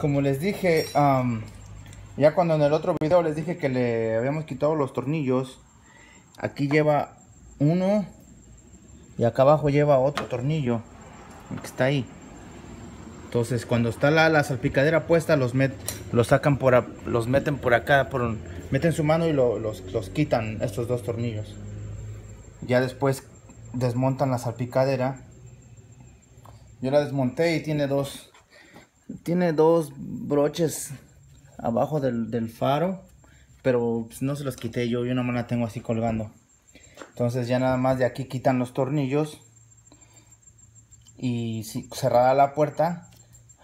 como les dije, am, ya cuando en el otro video les dije que le habíamos quitado los tornillos, aquí lleva uno y acá abajo lleva otro tornillo que está ahí. Entonces cuando está la, salpicadera puesta los met, los sacan por los meten por acá, meten su mano y lo- los, los quitan estos dos tornillos. Ya después desmontan la salpicadera. Yo la desmonté y tiene dos tiene dos broches abajo del, faro, pero pues, no se los quité yo, yo nada más la tengo así colgando. Entonces ya nada más de aquí quitan los tornillos y si, cerrada la puerta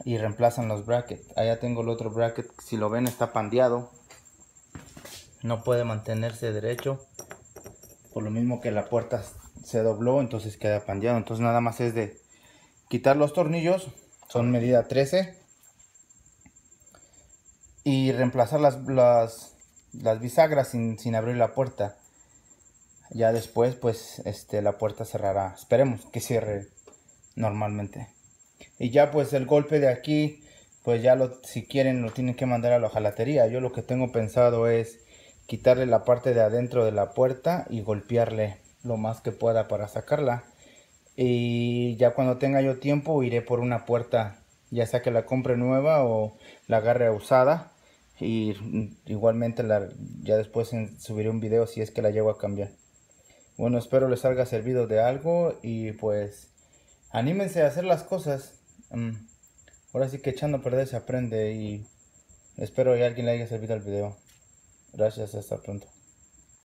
y reemplazan los brackets. Allá tengo el otro bracket, si lo ven está pandeado. No puede mantenerse derecho. Por lo mismo que la puerta se dobló, entonces queda pandeado. Entonces nada más es de quitar los tornillos, son medida 13. Y reemplazar las, las, las bisagras sin, sin abrir la puerta. Ya después, pues, este, la puerta cerrará. Esperemos que cierre normalmente. Y ya, pues, el golpe de aquí, pues ya lo, si quieren, lo tienen que mandar a la jalatería. Yo lo que tengo pensado es quitarle la parte de adentro de la puerta y golpearle lo más que pueda para sacarla. Y ya cuando tenga yo tiempo, iré por una puerta, ya sea que la compre nueva o la agarre usada. Y igualmente la, ya después subiré un video si es que la llevo a cambiar. Bueno, espero les haya servido de algo y pues anímense a hacer las cosas. Mm, Ahora sí que echando a perder se aprende y espero que alguien le haya servido el video. Gracias, hasta pronto.